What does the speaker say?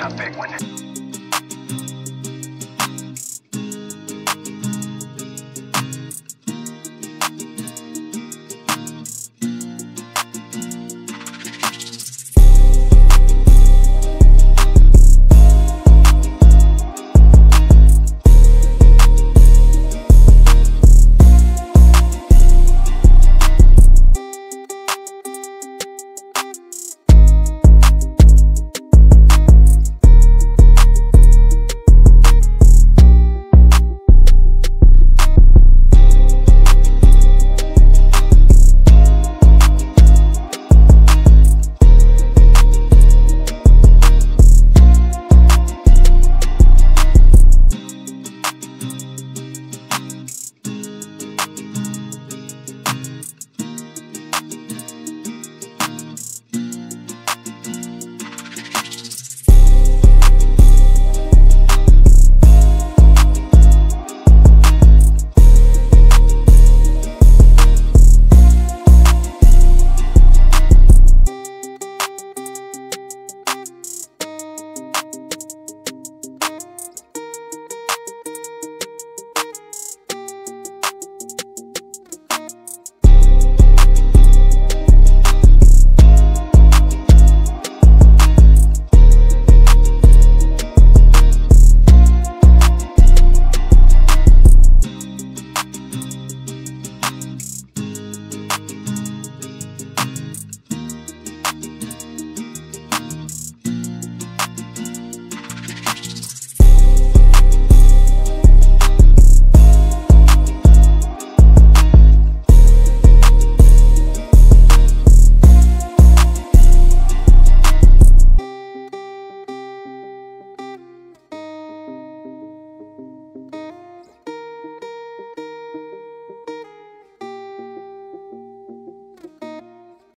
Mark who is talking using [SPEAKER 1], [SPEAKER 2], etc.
[SPEAKER 1] a big one.